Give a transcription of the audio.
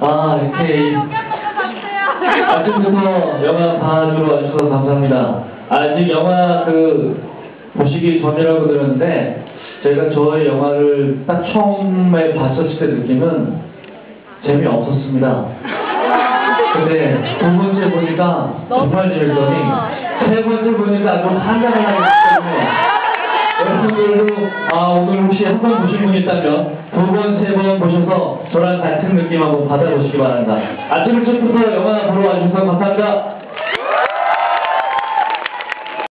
아, 이렇게 아침 부터 영화 봐주러 와주셔서 감사합니다. 아직 영화 그 보시기 전이라고 들었는데 제가 저의 영화를 딱 처음에 봤었을 때 느낌은 재미없었습니다. 근데 두 번째 보니까 정말 재밌더니 세 번째 보니까 아주 한가를 하기 때문에 여러분들도 아 오늘 혹시 한 번 보신 분 있다면 두 번, 세 번 보셔서 저랑 같은 느낌 한번 받아보시기 바랍니다. 아침 일찍부터 영화